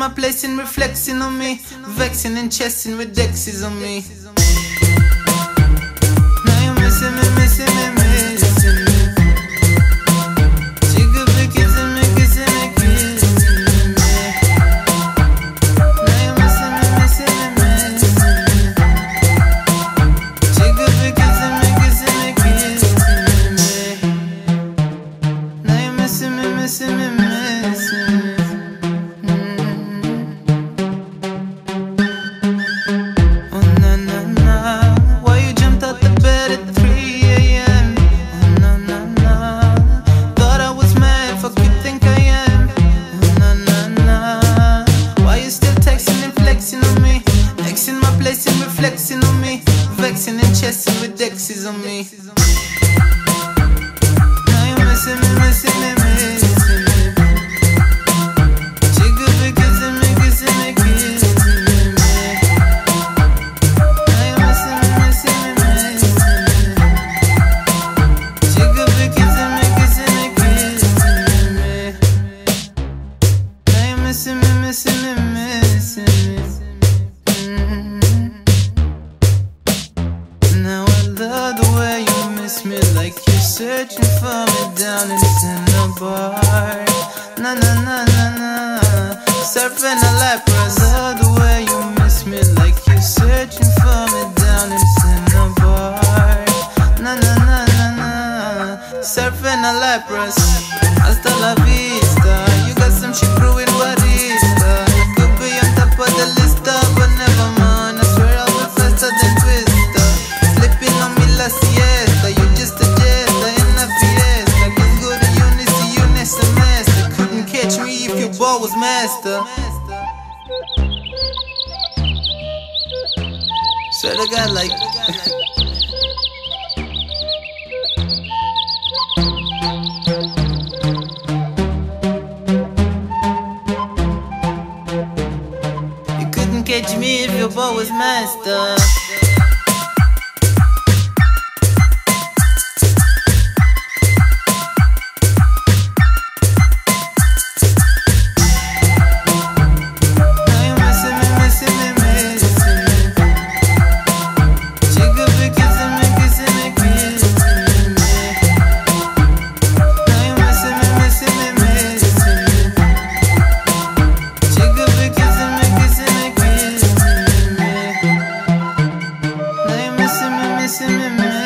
reflexing on me. Vexing and chesting with dexes on me. Now you're missing me, missing me, missing me. She could be kissing me, kissing me, kissing me. Now you're missing me, missing me, missing me. She could be kissing me, kissing me, kissing me. Now you're missing me, missing me, missing me. On me. Now you're missing me, missing me, like you're searching for me down in Cinnabar. Na na na na na, surfing a lap. I love the way you miss me like you're searching for me down in Cinnabar. Na na na na na, surfing a lapras. Hasta la vista, you got some shit brewing, what is if your ball was master. Swear to God, like. You couldn't catch me if your ball was master. Simi,